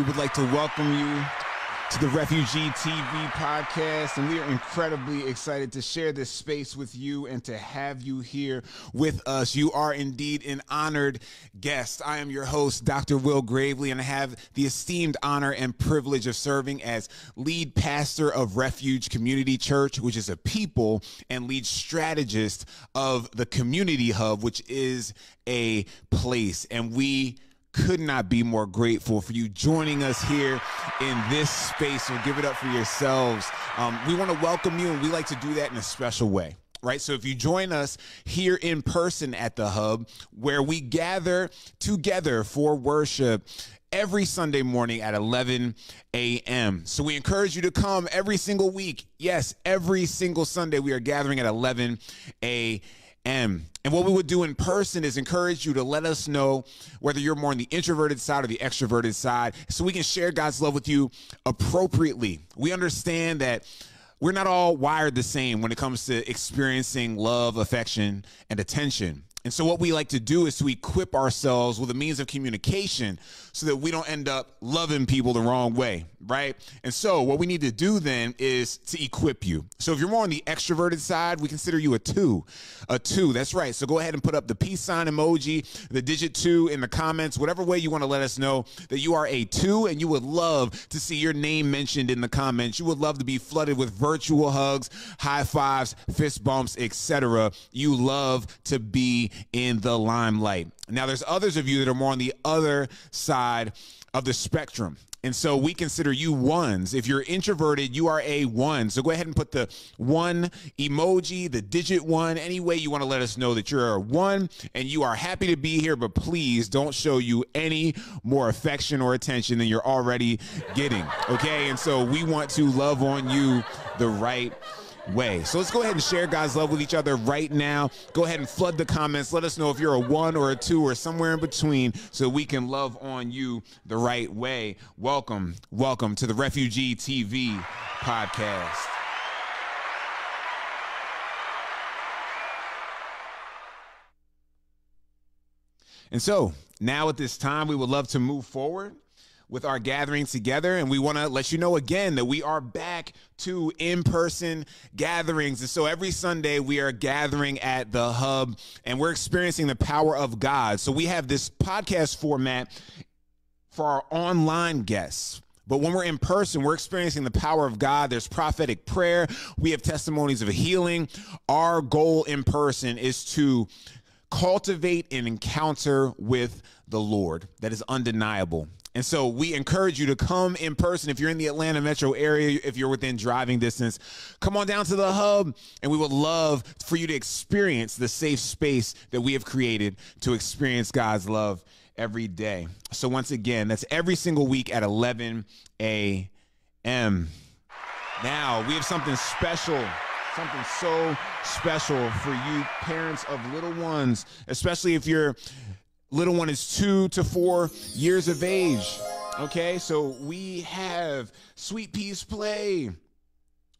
we would like to welcome you to the Refugee TV podcast, and we are incredibly excited to share this space with you and to have you here with us. You are indeed an honored guest. I am your host, Dr. Will Gravely, and I have the esteemed honor and privilege of serving as lead pastor of Refuge Community Church, which is a people and lead strategist of the Community Hub, which is a place. And we could not be more grateful for you joining us here in this space. So give it up for yourselves. Um, we want to welcome you, and we like to do that in a special way. Right. So if you join us here in person at the hub, where we gather together for worship every Sunday morning at 11 a.m. So we encourage you to come every single week. Yes, every single Sunday we are gathering at 11 a.m. And what we would do in person is encourage you to let us know whether you're more on the introverted side or the extroverted side so we can share God's love with you appropriately. We understand that we're not all wired the same when it comes to experiencing love, affection, and attention. And so, what we like to do is to equip ourselves with a means of communication so that we don't end up loving people the wrong way, right? And so, what we need to do then is to equip you. So, if you're more on the extroverted side, we consider you a two. A two, that's right. So, go ahead and put up the peace sign emoji, the digit two in the comments, whatever way you want to let us know that you are a two and you would love to see your name mentioned in the comments. You would love to be flooded with virtual hugs, high fives, fist bumps, etc. You love to be in the limelight. Now, there's others of you that are more on the other side of the spectrum. And so we consider you ones. If you're introverted, you are a one. So go ahead and put the one emoji, the digit one, any way you want to let us know that you're a one and you are happy to be here, but please don't show you any more affection or attention than you're already getting. Okay. And so we want to love on you the right way. So let's go ahead and share God's love with each other right now. Go ahead and flood the comments. Let us know if you're a one or a two or somewhere in between so we can love on you the right way. Welcome, welcome to the Refugee TV podcast. And so now at this time, we would love to move forward with our gatherings together. And we want to let you know again that we are back to in person gatherings. And so every Sunday we are gathering at the hub and we're experiencing the power of God. So we have this podcast format for our online guests. But when we're in person, we're experiencing the power of God. There's prophetic prayer. We have testimonies of healing. Our goal in person is to cultivate an encounter with the Lord that is undeniable. And so we encourage you to come in person. If you're in the Atlanta metro area, if you're within driving distance, come on down to the hub. And we would love for you to experience the safe space that we have created to experience God's love every day. So once again, that's every single week at 11 a.m. Now we have something special something so special for you parents of little ones, especially if you're little one is two to four years of age. Okay, so we have Sweet Peas Play,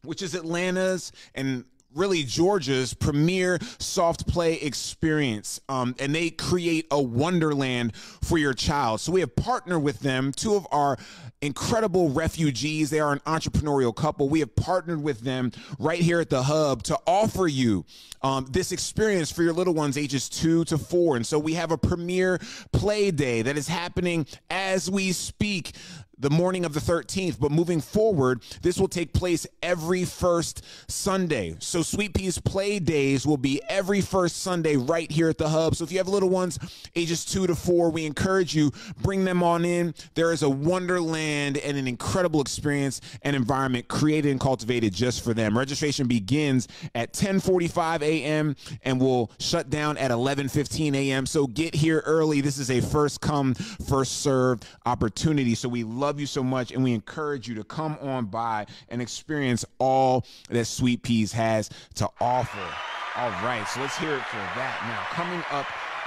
which is Atlanta's and really Georgia's premier soft play experience. Um, and they create a wonderland for your child. So we have partnered with them, two of our incredible refugees. They are an entrepreneurial couple. We have partnered with them right here at the hub to offer you um, this experience for your little ones ages two to four. And so we have a premier play day that is happening as we speak the morning of the 13th, but moving forward, this will take place every first Sunday. So Sweet Peas Play Days will be every first Sunday right here at the Hub. So if you have little ones ages two to four, we encourage you bring them on in. There is a wonderland and an incredible experience and environment created and cultivated just for them. Registration begins at 10:45 a.m. and will shut down at 11:15 a.m. So get here early. This is a first come, first served opportunity. So we love you so much and we encourage you to come on by and experience all that Sweet Peas has to offer. All right, so let's hear it for that. Now, coming up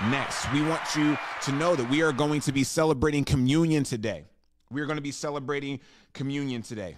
next, we want you to know that we are going to be celebrating communion today. We are going to be celebrating communion today.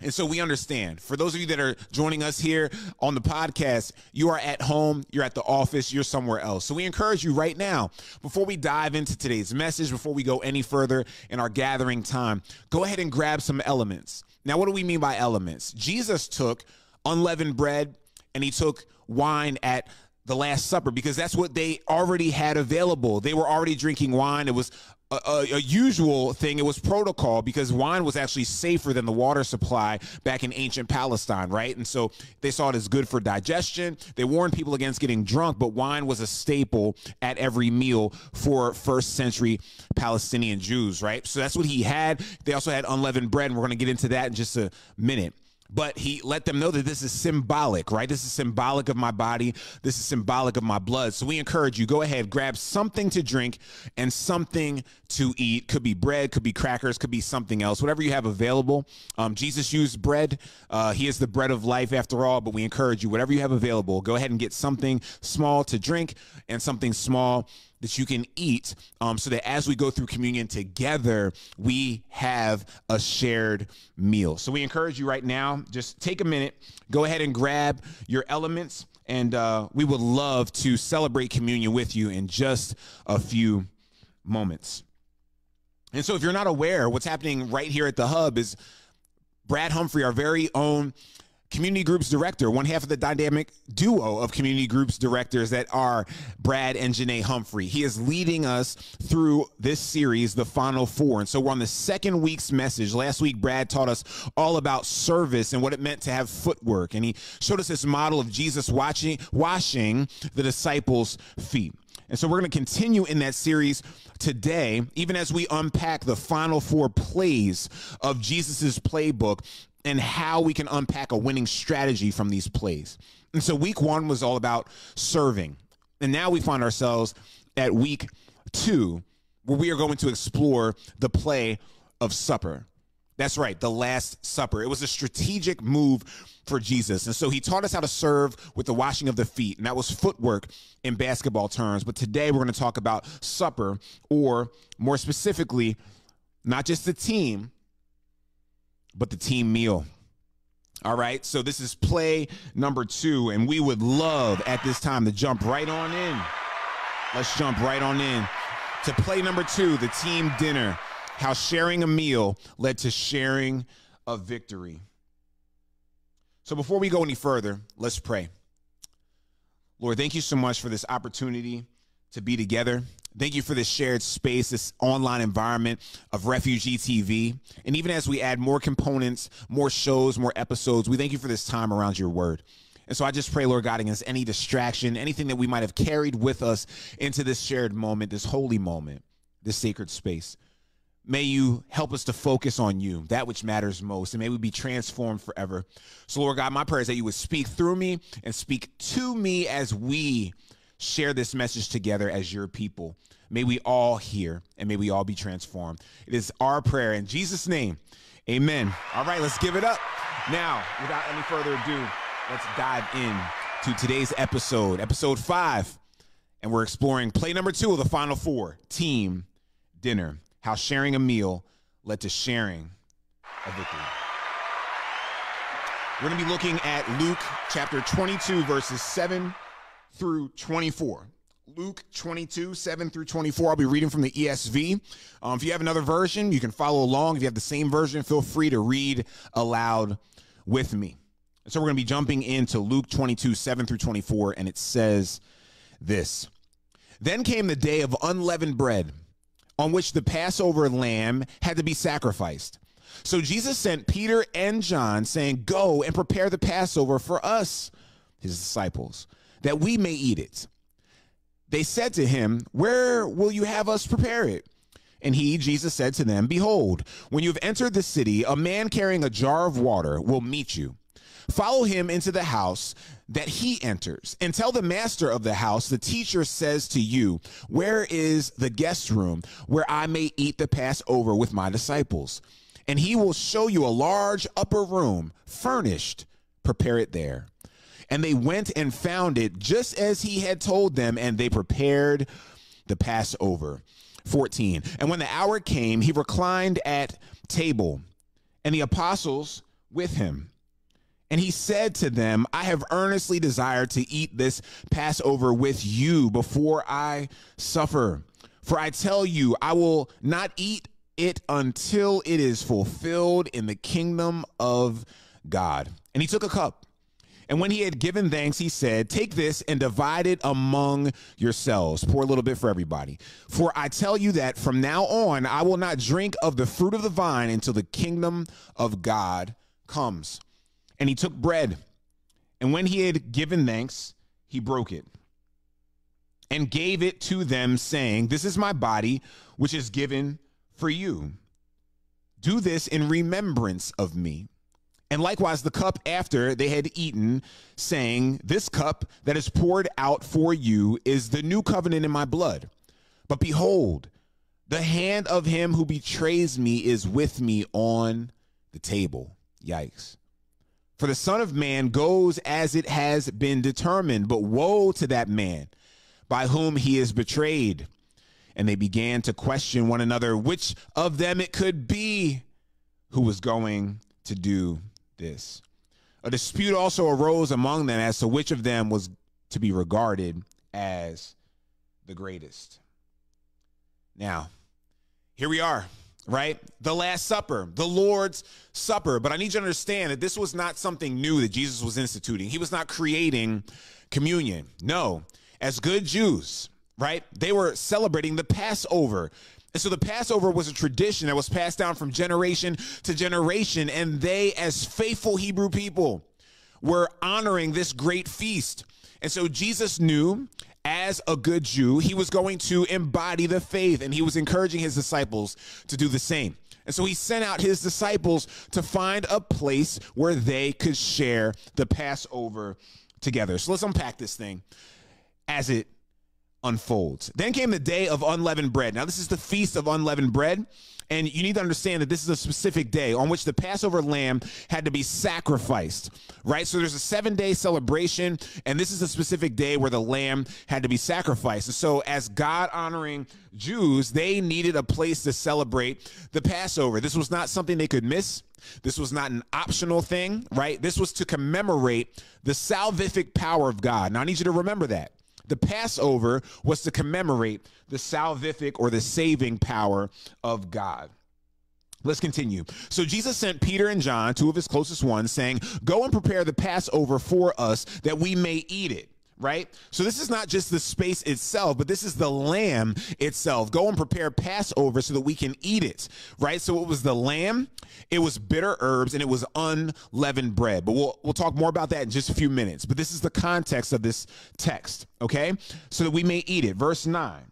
And so we understand. For those of you that are joining us here on the podcast, you are at home, you're at the office, you're somewhere else. So we encourage you right now, before we dive into today's message, before we go any further in our gathering time, go ahead and grab some elements. Now, what do we mean by elements? Jesus took unleavened bread and he took wine at the Last Supper because that's what they already had available. They were already drinking wine. It was a, a, a, usual thing. It was protocol because wine was actually safer than the water supply back in ancient Palestine, right? And so they saw it as good for digestion. They warned people against getting drunk, but wine was a staple at every meal for first century Palestinian Jews, right? So that's what he had. They also had unleavened bread, and we're going to get into that in just a minute but he let them know that this is symbolic, right? This is symbolic of my body. This is symbolic of my blood. So we encourage you go ahead, grab something to drink and something to eat. Could be bread, could be crackers, could be something else, whatever you have available. Um, Jesus used bread. Uh, he is the bread of life after all, but we encourage you, whatever you have available, go ahead and get something small to drink and something small that you can eat um, so that as we go through communion together, we have a shared meal. So we encourage you right now, just take a minute, go ahead and grab your elements, and uh, we would love to celebrate communion with you in just a few moments. And so if you're not aware, what's happening right here at the hub is Brad Humphrey, our very own community groups director, one half of the dynamic duo of community groups directors that are Brad and Janae Humphrey. He is leading us through this series, The Final Four. And so we're on the second week's message. Last week, Brad taught us all about service and what it meant to have footwork. And he showed us this model of Jesus watching, washing the disciples' feet. And so we're going to continue in that series today, even as we unpack the final four plays of Jesus's playbook and how we can unpack a winning strategy from these plays. And so week one was all about serving. And now we find ourselves at week two, where we are going to explore the play of supper. That's right, the Last Supper. It was a strategic move for Jesus. And so he taught us how to serve with the washing of the feet. And that was footwork in basketball terms. But today we're going to talk about supper, or more specifically, not just the team, but the team meal. All right, so this is play number two, and we would love at this time to jump right on in. Let's jump right on in to play number two, the team dinner. How sharing a meal led to sharing a victory. So before we go any further, let's pray. Lord, thank you so much for this opportunity to be together. Thank you for this shared space, this online environment of Refugee TV. And even as we add more components, more shows, more episodes, we thank you for this time around your word. And so I just pray, Lord God, against any distraction, anything that we might have carried with us into this shared moment, this holy moment, this sacred space. May you help us to focus on you, that which matters most, and may we be transformed forever. So, Lord God, my prayer is that you would speak through me and speak to me as we share this message together as your people. May we all hear and may we all be transformed. It is our prayer in Jesus' name. Amen. All right, let's give it up. Now, without any further ado, let's dive in to today's episode, episode five. And we're exploring play number two of the final four team dinner. How sharing a meal led to sharing a victory. We're going to be looking at Luke chapter 22, verses 7 through 24. Luke 22, 7 through 24. I'll be reading from the ESV. Um, if you have another version, you can follow along. If you have the same version, feel free to read aloud with me. so we're going to be jumping into Luke 22, 7 through 24, and it says this Then came the day of unleavened bread on which the Passover lamb had to be sacrificed. So Jesus sent Peter and John, saying, Go and prepare the Passover for us, his disciples, that we may eat it. They said to him, Where will you have us prepare it? And he, Jesus, said to them, Behold, when you have entered the city, a man carrying a jar of water will meet you. Follow him into the house that he enters, and tell the master of the house, the teacher says to you, Where is the guest room where I may eat the Passover with my disciples? And he will show you a large upper room, furnished. Prepare it there. And they went and found it just as he had told them, and they prepared the Passover. 14. And when the hour came, he reclined at table, and the apostles with him. And he said to them, I have earnestly desired to eat this Passover with you before I suffer. For I tell you, I will not eat it until it is fulfilled in the kingdom of God. And he took a cup. And when he had given thanks, he said, Take this and divide it among yourselves. Pour a little bit for everybody. For I tell you that from now on, I will not drink of the fruit of the vine until the kingdom of God comes. And he took bread. And when he had given thanks, he broke it and gave it to them, saying, This is my body, which is given for you. Do this in remembrance of me. And likewise, the cup after they had eaten, saying, This cup that is poured out for you is the new covenant in my blood. But behold, the hand of him who betrays me is with me on the table. Yikes. For the Son of Man goes as it has been determined, but woe to that man by whom he is betrayed. And they began to question one another which of them it could be who was going to do this. A dispute also arose among them as to which of them was to be regarded as the greatest. Now, here we are, right? The Last Supper, the Lord's Supper. But I need you to understand that this was not something new that Jesus was instituting. He was not creating communion. No, as good Jews, right? They were celebrating the Passover. And so the Passover was a tradition that was passed down from generation to generation. And they, as faithful Hebrew people, were honoring this great feast. And so Jesus knew as a good Jew, he was going to embody the faith and he was encouraging his disciples to do the same. And so he sent out his disciples to find a place where they could share the Passover together. So let's unpack this thing as it unfolds. Then came the day of unleavened bread. Now, this is the feast of unleavened bread. And you need to understand that this is a specific day on which the Passover lamb had to be sacrificed, right? So there's a seven day celebration, and this is a specific day where the lamb had to be sacrificed. And so, as God honoring Jews, they needed a place to celebrate the Passover. This was not something they could miss. This was not an optional thing, right? This was to commemorate the salvific power of God. Now, I need you to remember that. The Passover was to commemorate the salvific or the saving power of God. Let's continue. So Jesus sent Peter and John, two of his closest ones, saying, Go and prepare the Passover for us that we may eat it right? So this is not just the space itself, but this is the lamb itself. Go and prepare Passover so that we can eat it, right? So it was the lamb, it was bitter herbs, and it was unleavened bread. But we'll we'll talk more about that in just a few minutes. But this is the context of this text, okay? So that we may eat it. Verse 9.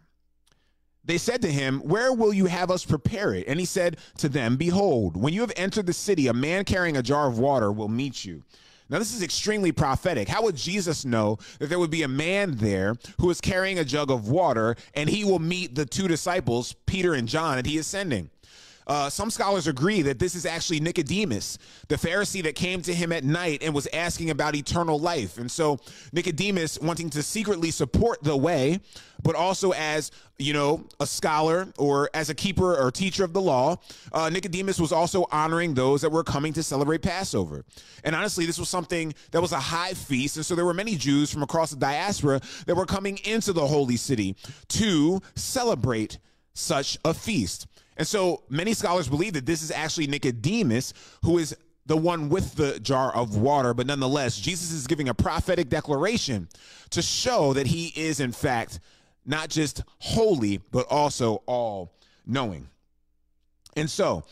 They said to him, Where will you have us prepare it? And he said to them, Behold, when you have entered the city, a man carrying a jar of water will meet you. Now, this is extremely prophetic. How would Jesus know that there would be a man there who is carrying a jug of water and he will meet the two disciples, Peter and John, that he is sending? Uh, some scholars agree that this is actually Nicodemus, the Pharisee that came to him at night and was asking about eternal life. And so Nicodemus, wanting to secretly support the way, but also as you know a scholar or as a keeper or teacher of the law, uh, Nicodemus was also honoring those that were coming to celebrate Passover. And honestly, this was something that was a high feast, and so there were many Jews from across the diaspora that were coming into the holy city to celebrate such a feast. And so many scholars believe that this is actually Nicodemus, who is the one with the jar of water, but nonetheless, Jesus is giving a prophetic declaration to show that he is, in fact, not just holy, but also all knowing. And so,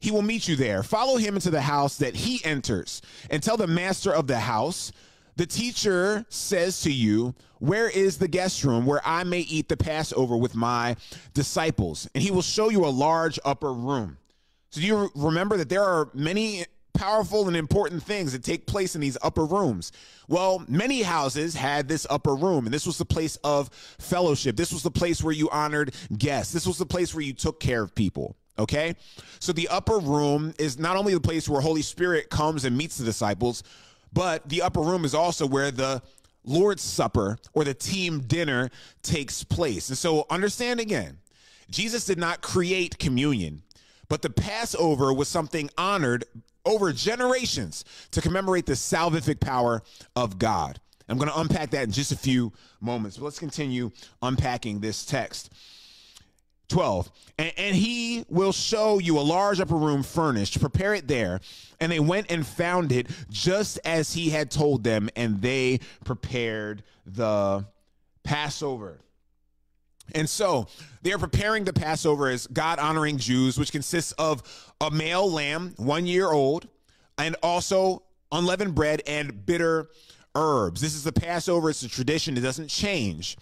he will meet you there. Follow him into the house that he enters and tell the master of the house, the teacher says to you, Where is the guest room where I may eat the Passover with my disciples? And he will show you a large upper room. So, do you remember that there are many powerful and important things that take place in these upper rooms. Well, many houses had this upper room, and this was the place of fellowship. This was the place where you honored guests. This was the place where you took care of people. Okay? So the upper room is not only the place where Holy Spirit comes and meets the disciples, but the upper room is also where the Lord's Supper or the team dinner takes place. And so understand again, Jesus did not create communion, but the Passover was something honored over generations to commemorate the salvific power of God. I'm going to unpack that in just a few moments, but let's continue unpacking this text. 12 and, and, he will show you a large upper room furnished. Prepare it there. And they went and found it just as he had told them and they prepared the passover. And so they are preparing the passover as god honoring jews which consists of a male lamb one year old and also unleavened bread and bitter herbs. This is the passover. It's a tradition. It doesn't change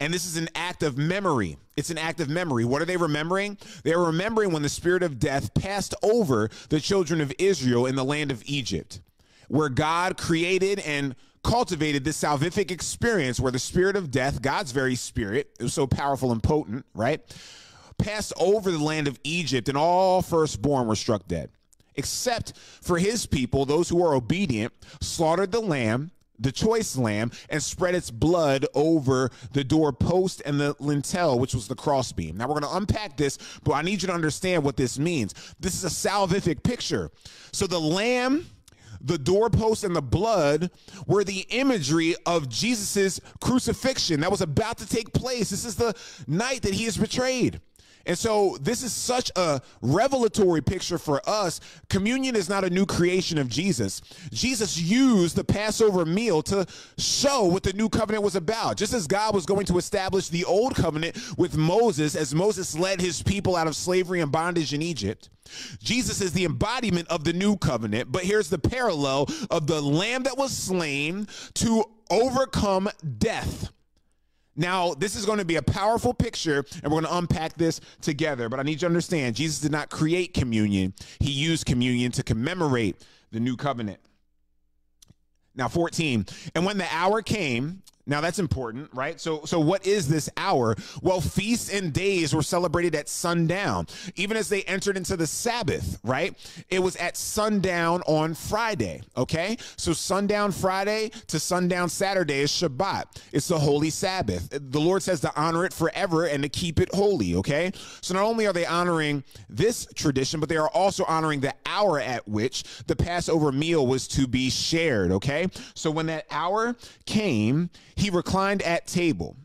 and this is an act of memory. It's an act of memory. What are they remembering? They're remembering when the spirit of death passed over the children of Israel in the land of Egypt, where God created and cultivated this salvific experience where the spirit of death, God's very spirit, it was so powerful and potent, right? Passed over the land of Egypt, and all firstborn were struck dead except for his people, those who are obedient, slaughtered the lamb the choice lamb and spread its blood over the doorpost and the lintel, which was the crossbeam. Now we're going to unpack this, but I need you to understand what this means. This is a salvific picture. So the lamb the doorpost and the blood were the imagery of Jesus's crucifixion that was about to take place. This is the night that he is betrayed. And so this is such a revelatory picture for us. Communion is not a new creation of Jesus. Jesus used the Passover meal to show what the new covenant was about. Just as God was going to establish the old covenant with Moses as Moses led his people out of slavery and bondage in Egypt. Jesus is the embodiment of the new covenant, but here's the parallel of the lamb that was slain to overcome death. Now, this is going to be a powerful picture, and we're going to unpack this together. But I need you to understand Jesus did not create communion, He used communion to commemorate the new covenant. Now, 14. And when the hour came, now that's important, right? So so what is this hour? Well, feasts and days were celebrated at sundown, even as they entered into the Sabbath, right? It was at sundown on Friday, okay? So sundown Friday to sundown Saturday is Shabbat. It's the holy Sabbath. The Lord says to honor it forever and to keep it holy, okay? So not only are they honoring this tradition, but they are also honoring the hour at which the Passover meal was to be shared, okay? So when that hour came, he reclined at table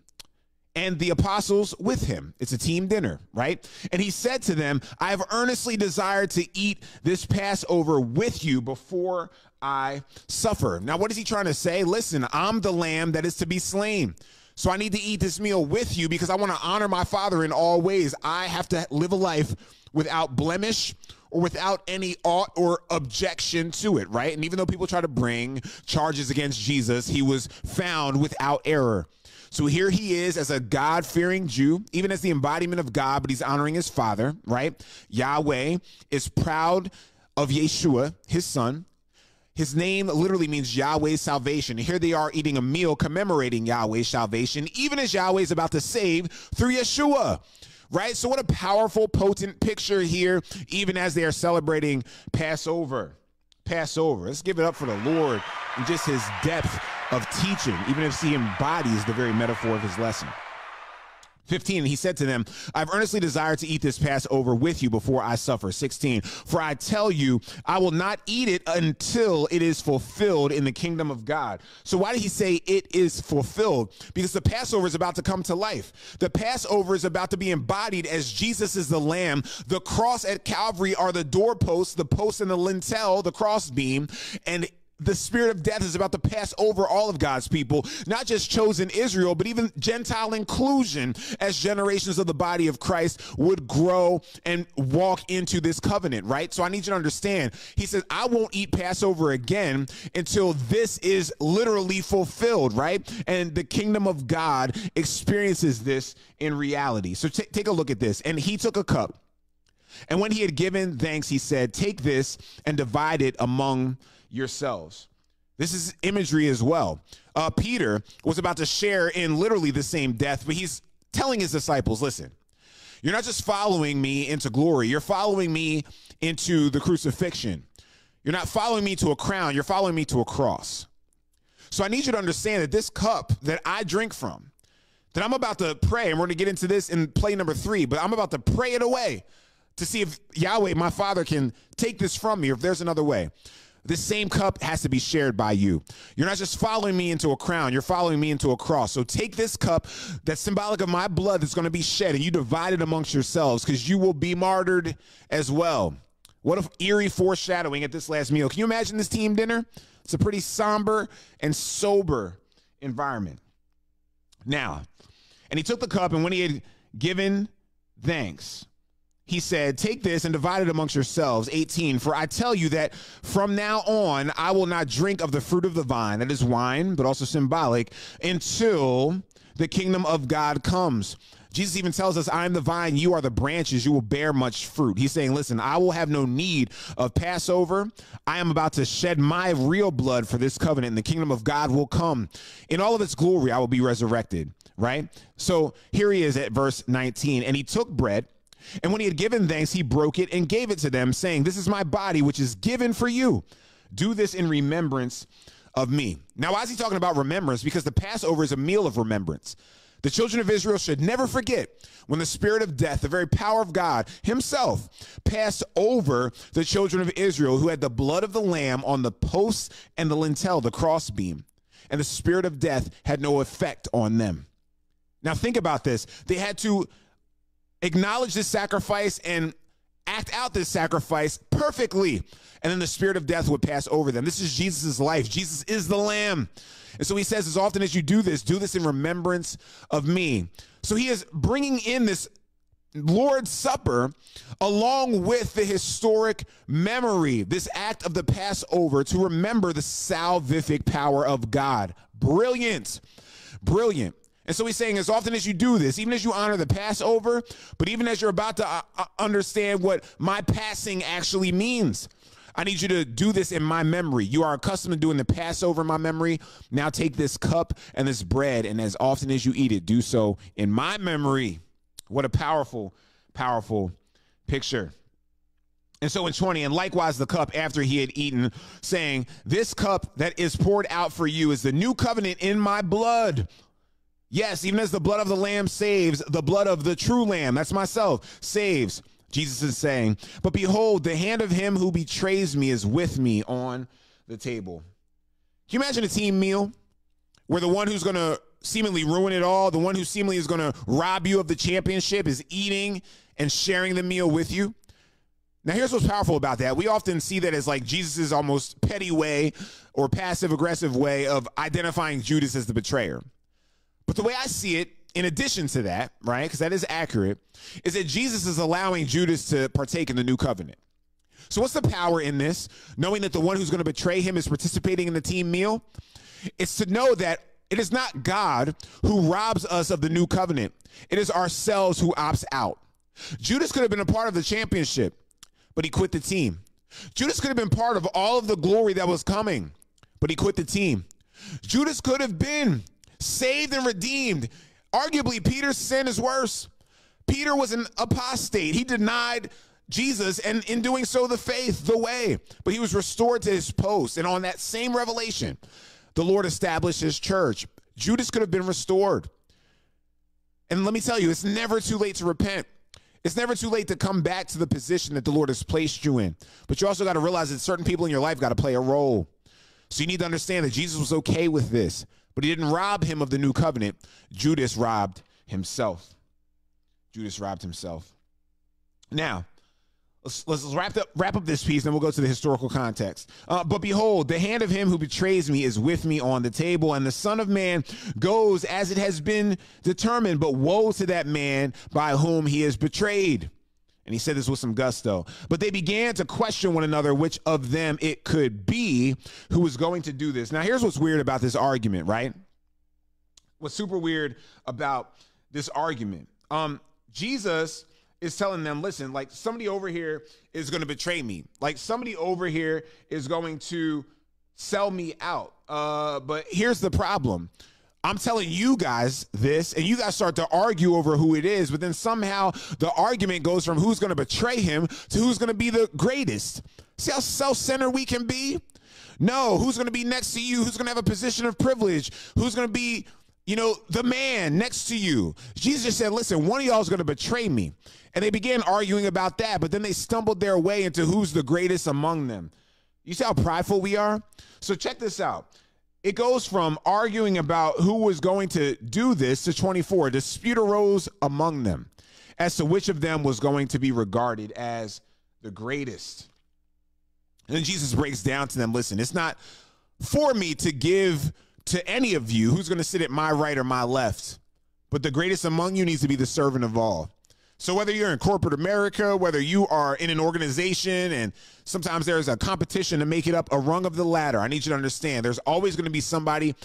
and the apostles with him. It's a team dinner, right? And he said to them, I have earnestly desired to eat this Passover with you before I suffer. Now, what is he trying to say? Listen, I'm the lamb that is to be slain. So I need to eat this meal with you because I want to honor my father in all ways. I have to live a life without blemish or without any ought or objection to it, right? And even though people try to bring charges against Jesus, he was found without error. So here he is as a God fearing Jew, even as the embodiment of God, but he's honoring his father, right? Yahweh is proud of Yeshua, his son. His name literally means Yahweh's salvation. Here they are eating a meal commemorating Yahweh's salvation, even as Yahweh is about to save through Yeshua right? So, what a powerful, potent picture here, even as they are celebrating Passover. Passover. Let's give it up for the Lord and just his depth of teaching, even if he embodies the very metaphor of his lesson. 15, he said to them, I've earnestly desired to eat this Passover with you before I suffer. 16, for I tell you, I will not eat it until it is fulfilled in the kingdom of God. So why did he say it is fulfilled? Because the Passover is about to come to life. The Passover is about to be embodied as Jesus is the lamb. The cross at Calvary are the doorposts, the post and the lintel, the crossbeam, and the spirit of death is about to pass over all of God's people, not just chosen Israel, but even Gentile inclusion as generations of the body of Christ would grow and walk into this covenant, right? So I need you to understand. He says, I won't eat Passover again until this is literally fulfilled, right? And the kingdom of God experiences this in reality. So t- take a look at this. And he took a cup. And when he had given thanks, he said, Take this and divide it among yourselves. This is imagery as well. Uh, Peter was about to share in literally the same death, but he's telling his disciples, listen, you're not just following me into glory, you're following me into the crucifixion. You're not following me to a crown, you're following me to a cross. So I need you to understand that this cup that I drink from, that I'm about to pray, and we're going to get into this in play number three, but I'm about to pray it away to see if Yahweh, my Father, can take this from me or if there's another way. This same cup has to be shared by you. You're not just following me into a crown, you're following me into a cross. So take this cup that's symbolic of my blood that's going to be shed and you divide it amongst yourselves because you will be martyred as well. What a eerie foreshadowing at this last meal. Can you imagine this team dinner? It's a pretty somber and sober environment. Now, and he took the cup, and when he had given thanks, he said, Take this and divide it amongst yourselves. 18. For I tell you that from now on I will not drink of the fruit of the vine, that is wine, but also symbolic, until the kingdom of God comes. Jesus even tells us, I am the vine, you are the branches, you will bear much fruit. He's saying, Listen, I will have no need of Passover. I am about to shed my real blood for this covenant, and the kingdom of God will come. In all of its glory, I will be resurrected, right? So here he is at verse 19. And he took bread. And when he had given thanks, he broke it and gave it to them, saying, This is my body, which is given for you. Do this in remembrance of me. Now, why is he talking about remembrance? Because the Passover is a meal of remembrance. The children of Israel should never forget when the spirit of death, the very power of God himself, passed over the children of Israel who had the blood of the lamb on the posts and the lintel, the crossbeam, and the spirit of death had no effect on them. Now, think about this. They had to acknowledge this sacrifice and act out this sacrifice perfectly. And then the spirit of death would pass over them. This is Jesus' life. Jesus is the Lamb. And so he says, as often as you do this, do this in remembrance of me. So he is bringing in this Lord's Supper along with the historic memory, this act of the Passover to remember the salvific power of God. Brilliant. Brilliant. And so he's saying, as often as you do this, even as you honor the Passover, but even as you're about to uh, uh, understand what my passing actually means, I need you to do this in my memory. You are accustomed to doing the Passover in my memory. Now take this cup and this bread, and as often as you eat it, do so in my memory. What a powerful, powerful picture. And so in 20, and likewise the cup after he had eaten, saying, This cup that is poured out for you is the new covenant in my blood. Yes, even as the blood of the lamb saves, the blood of the true lamb, that's myself, saves. Jesus is saying, But behold, the hand of him who betrays me is with me on the table. Can you imagine a team meal where the one who's going to seemingly ruin it all, the one who seemingly is going to rob you of the championship, is eating and sharing the meal with you? Now, here's what's powerful about that. We often see that as like Jesus' almost petty way or passive aggressive way of identifying Judas as the betrayer. But the way I see it, in addition to that, right, because that is accurate, is that Jesus is allowing Judas to partake in the new covenant. So, what's the power in this? Knowing that the one who's going to betray him is participating in the team meal? It's to know that it is not God who robs us of the new covenant, it is ourselves who opts out. Judas could have been a part of the championship, but he quit the team. Judas could have been part of all of the glory that was coming, but he quit the team. Judas could have been saved and redeemed. Arguably, Peter's sin is worse. Peter was an apostate. He denied Jesus and in doing so the faith, the way. But he was restored to his post. And on that same revelation, the Lord established his church. Judas could have been restored. And let me tell you, it's never too late to repent. It's never too late to come back to the position that the Lord has placed you in. But you also got to realize that certain people in your life got to play a role. So you need to understand that Jesus was okay with this. But he didn't rob him of the new covenant. Judas robbed himself. Judas robbed himself. Now, Let's, let's wrap up wrap up this piece, then we'll go to the historical context. Uh, but behold, the hand of him who betrays me is with me on the table, and the Son of Man goes as it has been determined. But woe to that man by whom he is betrayed. And he said this with some gusto. But they began to question one another which of them it could be who was going to do this. Now, here's what's weird about this argument, right? What's super weird about this argument? Um, Jesus is telling them, listen, like somebody over here is going to betray me. Like somebody over here is going to sell me out. Uh, but here's the problem. I'm telling you guys this, and you guys start to argue over who it is, but then somehow the argument goes from who's going to betray him to who's going to be the greatest. See how self centered we can be? No, who's going to be next to you? Who's going to have a position of privilege? Who's going to be, you know, the man next to you? Jesus said, listen, one of y'all is going to betray me. And they began arguing about that, but then they stumbled their way into who's the greatest among them. You see how prideful we are? So check this out. It goes from arguing about who was going to do this to 24. A dispute arose among them as to which of them was going to be regarded as the greatest. And then Jesus breaks down to them listen, it's not for me to give to any of you who's going to sit at my right or my left, but the greatest among you needs to be the servant of all. So whether you're in corporate America, whether you are in an organization and sometimes there's a competition to make it up a rung of the ladder, I need you to understand there's always going to be somebody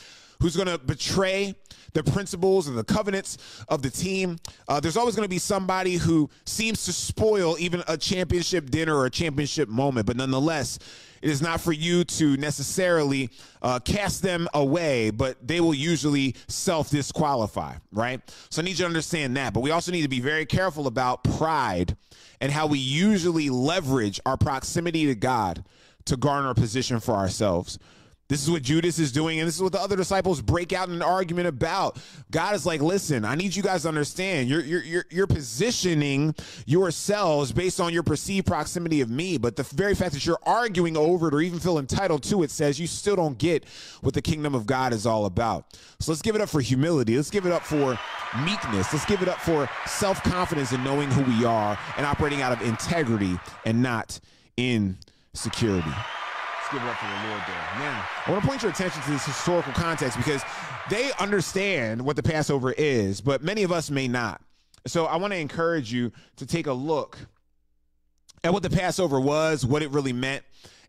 who's going to betray the principles and the covenants of the team. Uh, there's always going to be somebody who seems to spoil even a championship dinner or a championship moment, but nonetheless, it is not for you to necessarily uh, cast them away, but they will usually self disqualify, right? So I need you to understand that. But we also need to be very careful about pride and how we usually leverage our proximity to God to garner a position for ourselves. This is what Judas is doing, and this is what the other disciples break out in an argument about. God is like, listen, I need you guys to understand. You're you're you're, you're positioning yourselves based on your perceived proximity of me, but the very fact that you're arguing over it or even feel entitled to it says you still don't get what the kingdom of God is all about. So let's give it up for humility. Let's give it up for meekness. Let's give it up for self-confidence in knowing who we are and operating out of integrity and not insecurity give it up for the Lord there. Now, I want to point your attention to this historical context because they understand what the Passover is, but many of us may not. So I want to encourage you to take a look at what the Passover was, what it really meant,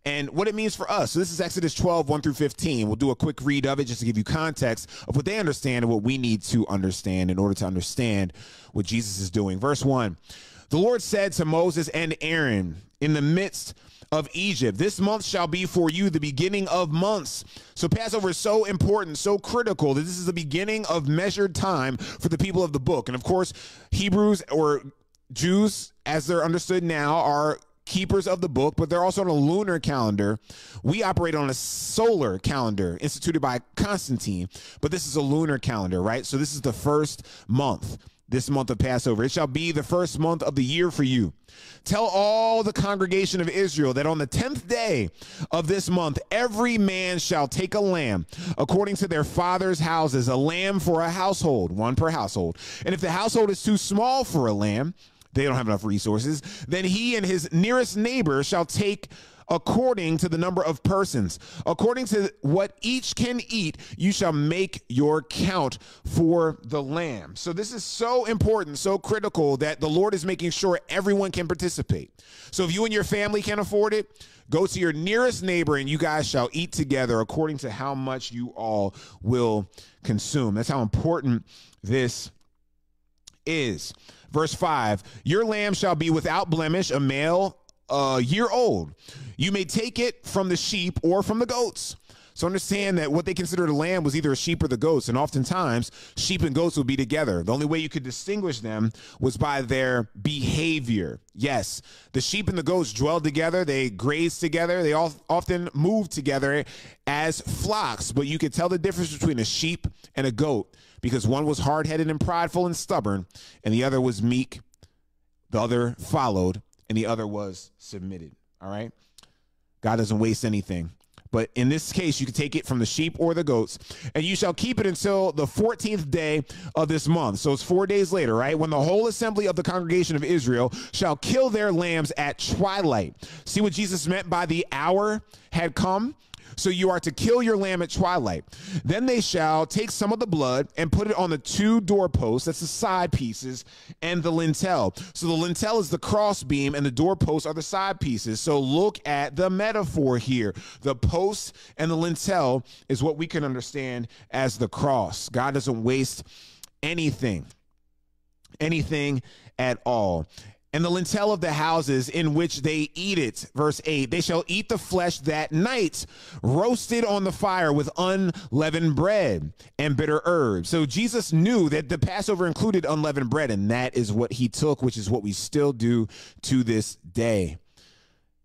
and what it means for us. So this is Exodus 12, 1 through 15. We'll do a quick read of it just to give you context of what they understand and what we need to understand in order to understand what Jesus is doing. Verse 1 The Lord said to Moses and Aaron in the midst of Egypt. This month shall be for you the beginning of months. So Passover is so important, so critical that this is the beginning of measured time for the people of the book. And of course, Hebrews or Jews, as they're understood now, are keepers of the book, but they're also on a lunar calendar. We operate on a solar calendar instituted by Constantine, but this is a lunar calendar, right? So this is the first month this month of Passover. It shall be the first month of the year for you. Tell all the congregation of Israel that on the 10th day of this month, every man shall take a lamb according to their father's houses, a lamb for a household, one per household. And if the household is too small for a lamb, they don't have enough resources, then he and his nearest neighbor shall take according to the number of persons. According to what each can eat, you shall make your count for the lamb. So, this is so important, so critical that the Lord is making sure everyone can participate. So, if you and your family can afford it, go to your nearest neighbor and you guys shall eat together according to how much you all will consume. That's how important this is. Verse 5 Your lamb shall be without blemish, a male a year old. You may take it from the sheep or from the goats. So understand that what they considered a lamb was either a sheep or the goats, and oftentimes sheep and goats would be together. The only way you could distinguish them was by their behavior. Yes, the sheep and the goats dwelled together, they grazed together, they all often moved together as flocks, but you could tell the difference between a sheep and a goat because one was hard-headed and prideful and stubborn, and the other was meek. The other followed and the other was submitted. All right. God doesn't waste anything. But in this case, you can take it from the sheep or the goats, and you shall keep it until the 14th day of this month. So it's four days later, right? When the whole assembly of the congregation of Israel shall kill their lambs at twilight. See what Jesus meant by the hour had come? So you are to kill your lamb at twilight. Then they shall take some of the blood and put it on the two doorposts, that's the side pieces, and the lintel. So the lintel is the cross beam, and the doorposts are the side pieces. So look at the metaphor here. The post and the lintel is what we can understand as the cross. God doesn't waste anything, anything at all and the lintel of the houses in which they eat it. Verse 8 They shall eat the flesh that night, roasted on the fire with unleavened bread and bitter herbs. So Jesus knew that the Passover included unleavened bread, and that is what he took, which is what we still do to this day.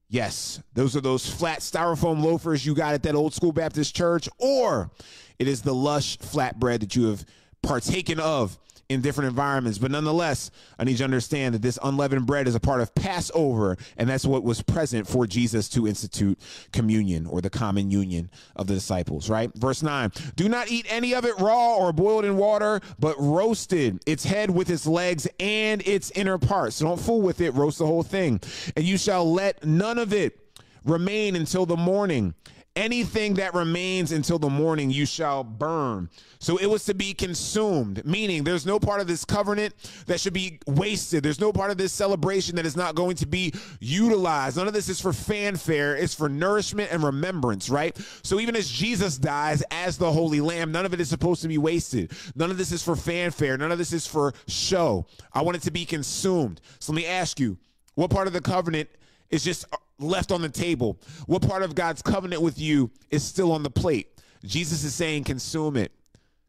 Yes, those are those flat styrofoam loafers you got at that old school Baptist church, or it is the lush flatbread that you have partaken of in different environments. But nonetheless, I need you to understand that this unleavened bread is a part of Passover, and that's what was present for Jesus to institute communion or the common union of the disciples, right? Verse 9 Do not eat any of it raw or boiled in water, but roasted, its head with its legs and its inner parts. So don't fool with it, roast the whole thing. And you shall let none of it remain until the morning anything that remains until the morning you shall burn. So it was to be consumed, meaning there's no part of this covenant that should be wasted. There's no part of this celebration that is not going to be utilized. None of this is for fanfare, it's for nourishment and remembrance, right? So even as Jesus dies as the Holy Lamb, none of it is supposed to be wasted. None of this is for fanfare, none of this is for show. I want it to be consumed. So let me ask you, what part of the covenant is just uh, left on the table? What part of God's covenant with you is still on the plate? Jesus is saying, consume it.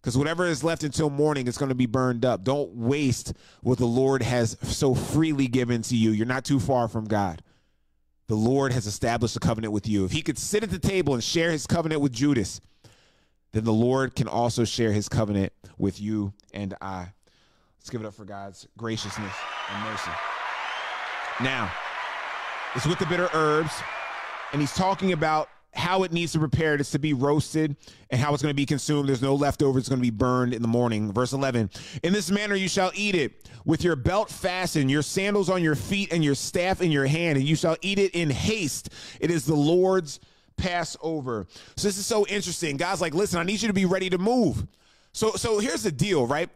Because whatever is left until morning is going to be burned up. Don't waste what the Lord has so freely given to you. You're not too far from God. The Lord has established a covenant with you. If he could sit at the table and share his covenant with Judas, then the Lord can also share his covenant with you and I. Let's give it up for God's graciousness and mercy. Now, it's with the bitter herbs, and he's talking about how it needs to prepare it is to be roasted and how it's going to be consumed. There's no leftovers. It's going to be burned in the morning. Verse 11 In this manner you shall eat it with your belt fastened, your sandals on your feet, and your staff in your hand, and you shall eat it in haste. It is the Lord's Passover. So this is so interesting. God's like, listen, I need you to be ready to move. So, so here's the deal, right?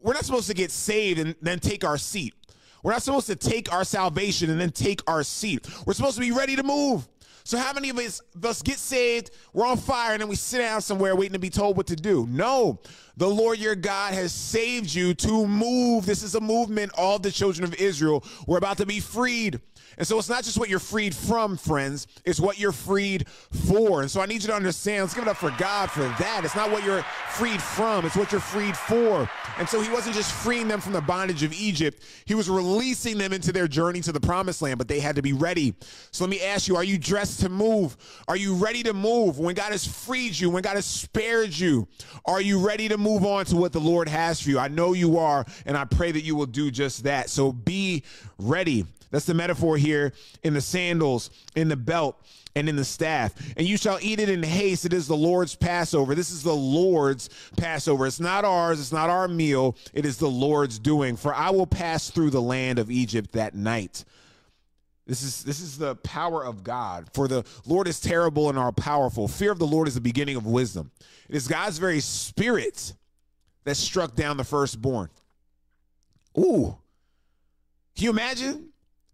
We're not supposed to get saved and then take our seat. We're not supposed to take our salvation and then take our seat. We're supposed to be ready to move. So how many of us, us get saved, we're on fire, and then we sit down somewhere waiting to be told what to do? No. The Lord your God has saved you to move. This is a movement. All the children of Israel were about to be freed. And so it's not just what you're freed from, friends, it's what you're freed for. And so I need you to understand, let's give it up for God for that. It's not what you're freed from, it's what you're freed for. And so he wasn't just freeing them from the bondage of Egypt, he was releasing them into their journey to the promised land, but they had to be ready. So let me ask you, are you dressed to move? Are you ready to move? When God has freed you, when God has spared you, are you ready to move on to what the Lord has for you? I know you are, and I pray that you will do just that. So be ready. That's the metaphor here in the sandals, in the belt, and in the staff. And you shall eat it in haste. It is the Lord's Passover. This is the Lord's Passover. It's not ours. It's not our meal. It is the Lord's doing. For I will pass through the land of Egypt that night. This is this is the power of God. For the Lord is terrible and all powerful. Fear of the Lord is the beginning of wisdom. It is God's very spirit that struck down the firstborn. Ooh. Can you imagine?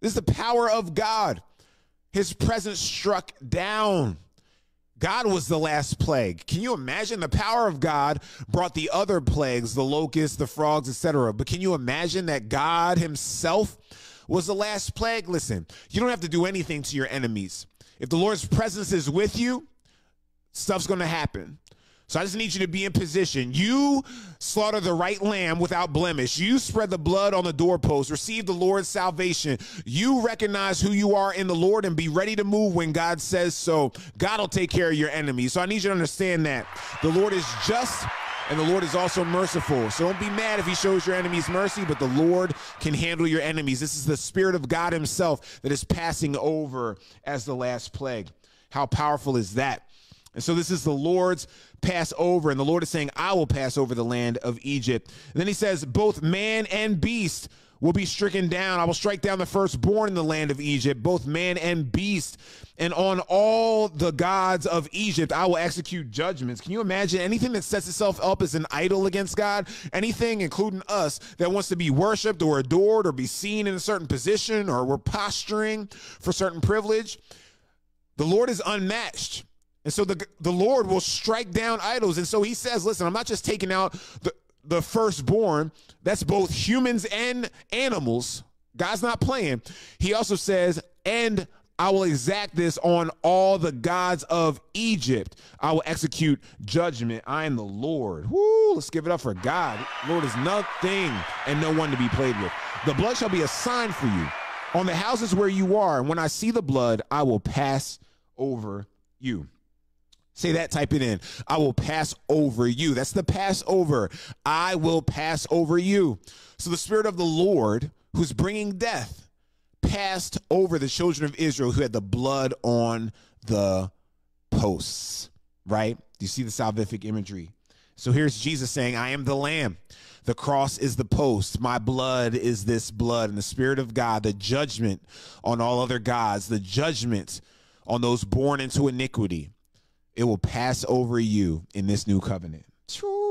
This is the power of God. His presence struck down. God was the last plague. Can you imagine the power of God brought the other plagues, the locusts, the frogs, etc. But can you imagine that God himself was the last plague? Listen, you don't have to do anything to your enemies. If the Lord's presence is with you, stuff's going to happen. So I just need you to be in position. You slaughter the right lamb without blemish. You spread the blood on the doorpost. Receive the Lord's salvation. You recognize who you are in the Lord and be ready to move when God says so. God will take care of your enemies. So I need you to understand that. The Lord is just and the Lord is also merciful. So don't be mad if he shows your enemies mercy, but the Lord can handle your enemies. This is the Spirit of God Himself that is passing over as the last plague. How powerful is that? And so this is the Lord's Passover, and the Lord is saying, I will pass over the land of Egypt. And then he says, both man and beast will be stricken down. I will strike down the firstborn in the land of Egypt, both man and beast. And on all the gods of Egypt, I will execute judgments. Can you imagine anything that sets itself up as an idol against God? Anything, including us, that wants to be worshiped or adored or be seen in a certain position or we're posturing for certain privilege? The Lord is unmatched. And so the, the Lord will strike down idols. And so he says, listen, I'm not just taking out the, the firstborn, that's both humans and animals. God's not playing. He also says, and I will exact this on all the gods of Egypt. I will execute judgment. I am the Lord. Woo, let's give it up for God. Lord is nothing and no one to be played with. The blood shall be a sign for you on the houses where you are. And when I see the blood, I will pass over you. Say that, type it in. I will pass over you. That's the Passover. I will pass over you. So the Spirit of the Lord, who's bringing death, passed over the children of Israel who had the blood on the posts, right? Do you see the salvific imagery? So here's Jesus saying, I am the Lamb. The cross is the post. My blood is this blood. And the Spirit of God, the judgment on all other gods, the judgment on those born into iniquity it will pass over you in this new covenant.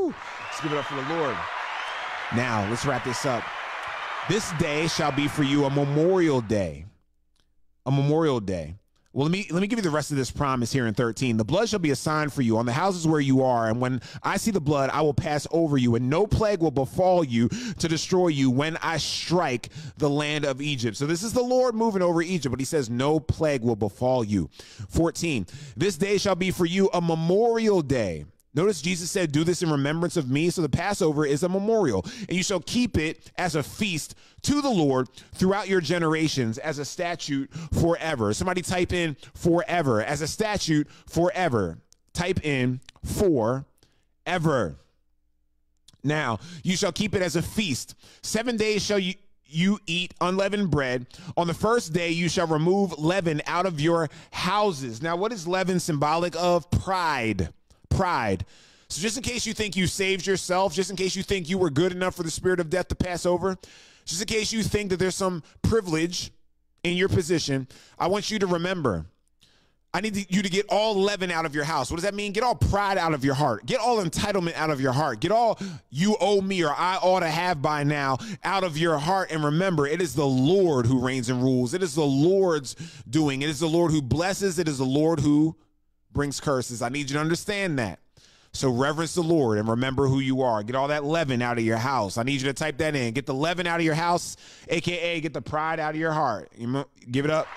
Let's give it up for the Lord. Now, let's wrap this up. This day shall be for you a memorial day. A memorial day. Well, let me let me give you the rest of this promise here in 13. The blood shall be a sign for you on the houses where you are, and when I see the blood, I will pass over you, and no plague will befall you to destroy you when I strike the land of Egypt. So this is the Lord moving over Egypt, but he says no plague will befall you. 14. This day shall be for you a memorial day. Notice Jesus said, Do this in remembrance of me. So the Passover is a memorial, and you shall keep it as a feast to the Lord throughout your generations as a statute forever. Somebody type in forever, as a statute forever. Type in forever. Now, you shall keep it as a feast. Seven days shall you you eat unleavened bread. On the first day, you shall remove leaven out of your houses. Now, what is leaven symbolic of? Pride pride. So, just in case you think you saved yourself, just in case you think you were good enough for the spirit of death to pass over, just in case you think that there's some privilege in your position, I want you to remember I need you to get all leaven out of your house. What does that mean? Get all pride out of your heart. Get all entitlement out of your heart. Get all you owe me or I ought to have by now out of your heart. And remember, it is the Lord who reigns and rules. It is the Lord's doing. It is the Lord who blesses. It is the Lord who brings curses. I need you to understand that. So reverence the Lord and remember who you are. Get all that leaven out of your house. I need you to type that in. Get the leaven out of your house, aka get the pride out of your heart. You give it up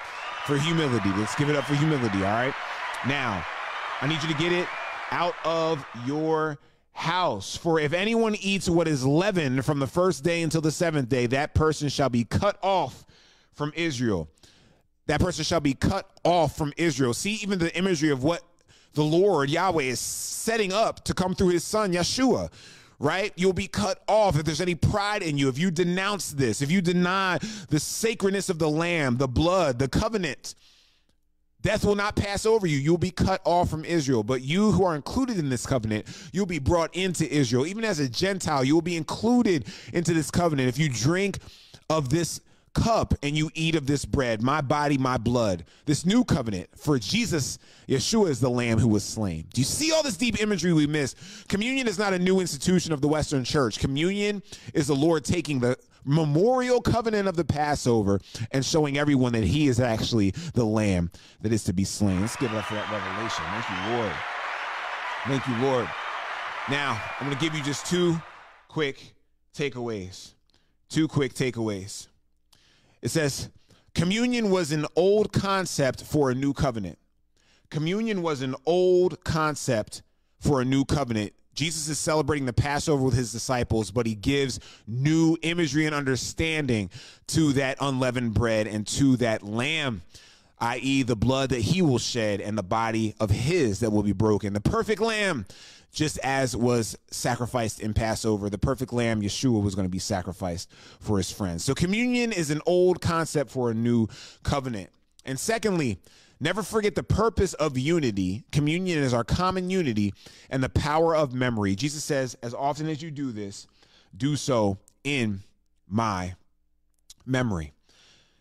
for humility. Let's give it up for humility, all right? Now, I need you to get it out of your house. For if anyone eats what is leavened from the first day until the seventh day, that person shall be cut off from Israel that person shall be cut off from Israel. See even the imagery of what the Lord Yahweh is setting up to come through his son Yeshua. Right? You'll be cut off if there's any pride in you. If you denounce this, if you deny the sacredness of the lamb, the blood, the covenant, death will not pass over you. You'll be cut off from Israel. But you who are included in this covenant, you'll be brought into Israel. Even as a Gentile, you will be included into this covenant. If you drink of this cup and you eat of this bread, my body, my blood, this new covenant. For Jesus, Yeshua is the lamb who was slain. Do you see all this deep imagery we miss? Communion is not a new institution of the Western church. Communion is the Lord taking the memorial covenant of the Passover and showing everyone that he is actually the lamb that is to be slain. Let's give it up for that revelation. Thank you, Lord. Thank you, Lord. Now, I'm going to give you just two quick takeaways. Two quick takeaways. It says, communion was an old concept for a new covenant. Communion was an old concept for a new covenant. Jesus is celebrating the Passover with his disciples, but he gives new imagery and understanding to that unleavened bread and to that lamb, i.e., the blood that he will shed and the body of his that will be broken. The perfect lamb just as was sacrificed in Passover, the perfect lamb, Yeshua, was going to be sacrificed for his friends. So communion is an old concept for a new covenant. And secondly, Never forget the purpose of unity. Communion is our common unity and the power of memory. Jesus says, as often as you do this, do so in my memory.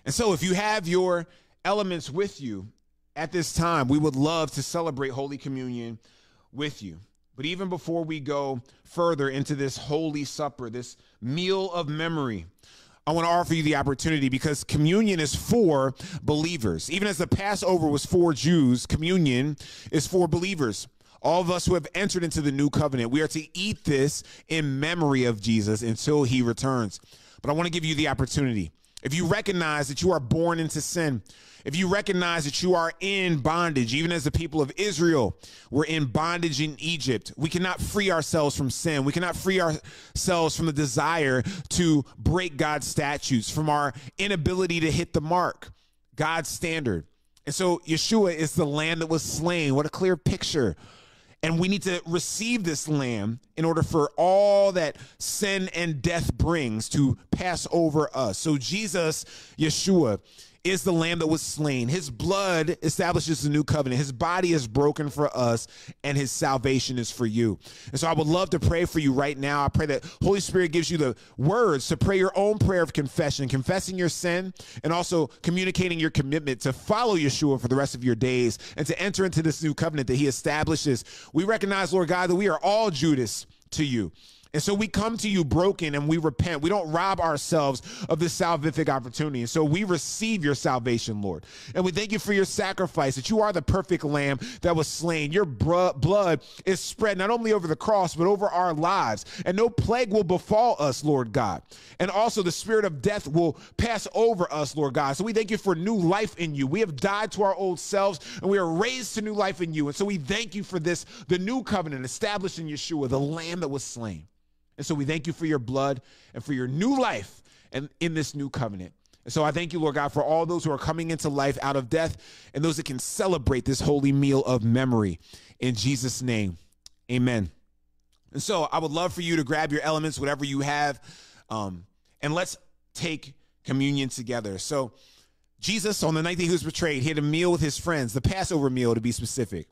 And so, if you have your elements with you at this time, we would love to celebrate Holy Communion with you. But even before we go further into this Holy Supper, this meal of memory, I want to offer you the opportunity because communion is for believers. Even as the Passover was for Jews, communion is for believers. All of us who have entered into the new covenant, we are to eat this in memory of Jesus until he returns. But I want to give you the opportunity. If you recognize that you are born into sin, if you recognize that you are in bondage, even as the people of Israel were in bondage in Egypt, we cannot free ourselves from sin. We cannot free ourselves from the desire to break God's statutes, from our inability to hit the mark, God's standard. And so Yeshua is the lamb that was slain. What a clear picture. And we need to receive this lamb in order for all that sin and death brings to pass over us. So Jesus, Yeshua, is the lamb that was slain. His blood establishes the new covenant. His body is broken for us, and his salvation is for you. And so I would love to pray for you right now. I pray that Holy Spirit gives you the words to pray your own prayer of confession, confessing your sin, and also communicating your commitment to follow Yeshua for the rest of your days and to enter into this new covenant that he establishes. We recognize, Lord God, that we are all Judas to you. And so we come to you broken and we repent. We don't rob ourselves of this salvific opportunity. And so we receive your salvation, Lord. And we thank you for your sacrifice, that you are the perfect lamb that was slain. Your blood is spread not only over the cross, but over our lives. And no plague will befall us, Lord God. And also the spirit of death will pass over us, Lord God. So we thank you for new life in you. We have died to our old selves and we are raised to new life in you. And so we thank you for this, the new covenant established in Yeshua, the lamb that was slain. And so we thank you for your blood and for your new life and in this new covenant. And so I thank you, Lord God, for all those who are coming into life out of death and those that can celebrate this holy meal of memory. In Jesus' name, amen. And so I would love for you to grab your elements, whatever you have, um, and let's take communion together. So, Jesus, on the night that he was betrayed, he had a meal with his friends, the Passover meal to be specific.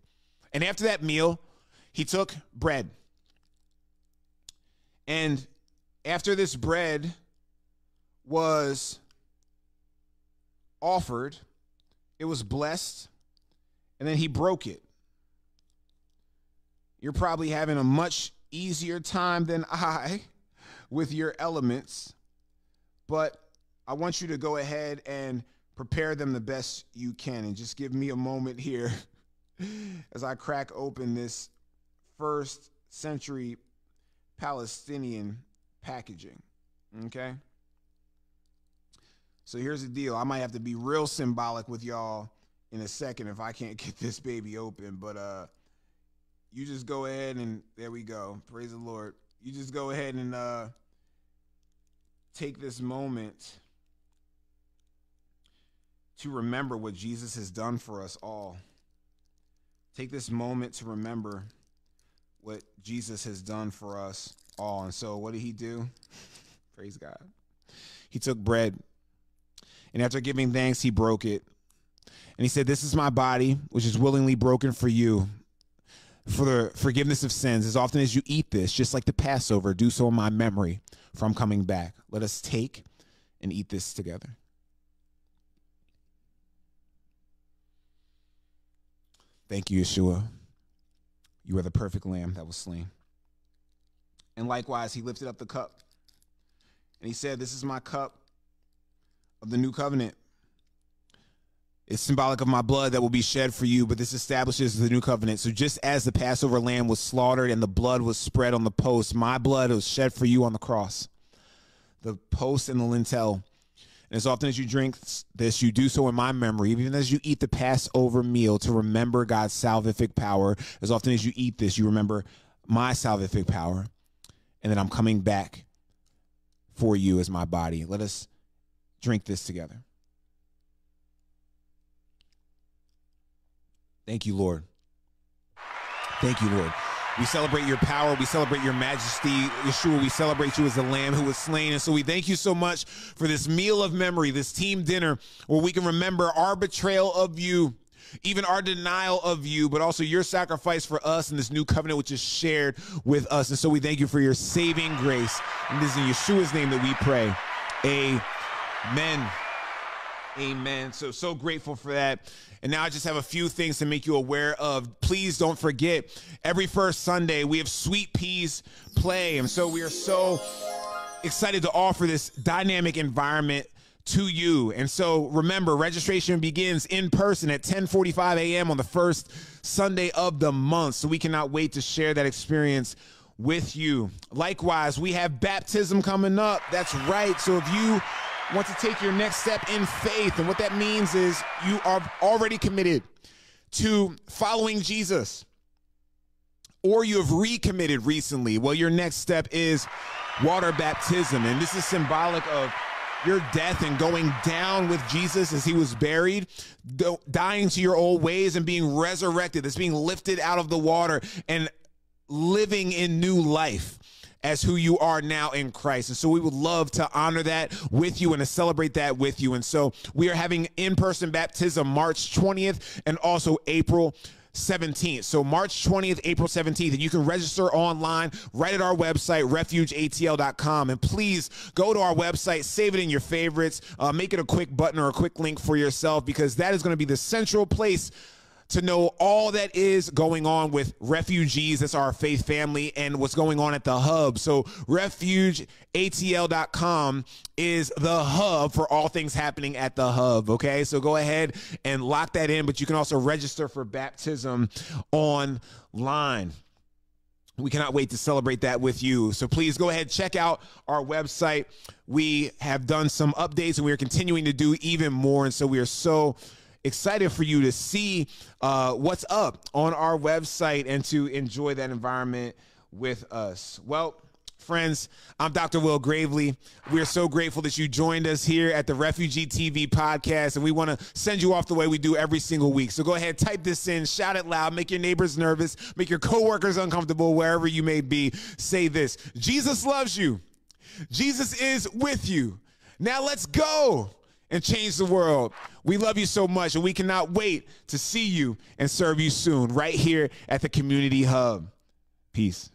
And after that meal, he took bread. And after this bread was offered, it was blessed, and then he broke it. You're probably having a much easier time than I with your elements, but I want you to go ahead and prepare them the best you can. And just give me a moment here as I crack open this first century Palestinian packaging. Okay? So here's the deal. I might have to be real symbolic with y'all in a second if I can't get this baby open, but uh you just go ahead and there we go. Praise the Lord. You just go ahead and uh take this moment to remember what Jesus has done for us all. Take this moment to remember what Jesus has done for us all. And so, what did he do? Praise God. He took bread, and after giving thanks, he broke it. And he said, This is my body, which is willingly broken for you, for the forgiveness of sins. As often as you eat this, just like the Passover, do so in my memory from coming back. Let us take and eat this together. Thank you, Yeshua. You are the perfect lamb that was slain. And likewise, he lifted up the cup and he said, This is my cup of the new covenant. It's symbolic of my blood that will be shed for you, but this establishes the new covenant. So just as the Passover lamb was slaughtered and the blood was spread on the post, my blood was shed for you on the cross. The post and the lintel as often as you drink this, you do so in my memory, even as you eat the Passover meal to remember God's salvific power. As often as you eat this, you remember my salvific power. And then I'm coming back for you as my body. Let us drink this together. Thank you, Lord. Thank you, Lord. We celebrate your power. We celebrate your majesty. Yeshua, we celebrate you as the lamb who was slain. And so we thank you so much for this meal of memory, this team dinner where we can remember our betrayal of you. even our denial of you, but also your sacrifice for us in this new covenant, which is shared with us. And so we thank you for your saving grace. And this is in Yeshua's name that we pray. Amen. Amen. So, so grateful for that. And now I just have a few things to make you aware of. Please don't forget, every first Sunday, we have Sweet Peas Play. And so we are so excited to offer this dynamic environment to you. And so remember, registration begins in person at 10:45 a.m. on the first Sunday of the month. So we cannot wait to share that experience with you. Likewise, we have baptism coming up. That's right. So if you want to take your next step in faith, and what that means is you are already committed to following Jesus, or you have recommitted recently. Well, your next step is water baptism, and this is symbolic of your death and going down with Jesus as he was buried, dying to your old ways and being resurrected, as being lifted out of the water and living in new life as who you are now in Christ. And so we would love to honor that with you and to celebrate that with you. And so we are having in person baptism March 20th and also April 17th. So March 20th, April 17th, and you can register online right at our website, refugeatl.com. And please go to our website, save it in your favorites, uh, make it a quick button or a quick link for yourself because that is going to be the central place to know all that is going on with refugees. That's our faith family and what's going on at the hub. So refugeatl.com is the hub for all things happening at the hub. Okay. So go ahead and lock that in, but you can also register for baptism online. We cannot wait to celebrate that with you. So please go ahead, and check out our website. We have done some updates and we are continuing to do even more. And so we are so excited for you to see uh, what's up on our website and to enjoy that environment with us. Well, friends, I'm Dr. Will Gravely. We're so grateful that you joined us here at the Refugee TV podcast, and we want to send you off the way we do every single week. So go ahead, type this in, shout it loud, make your neighbors nervous, make your coworkers uncomfortable, wherever you may be. Say this Jesus loves you, Jesus is with you. Now let's go and change the world. We love you so much, and we cannot wait to see you and serve you soon right here at the Community Hub. Peace.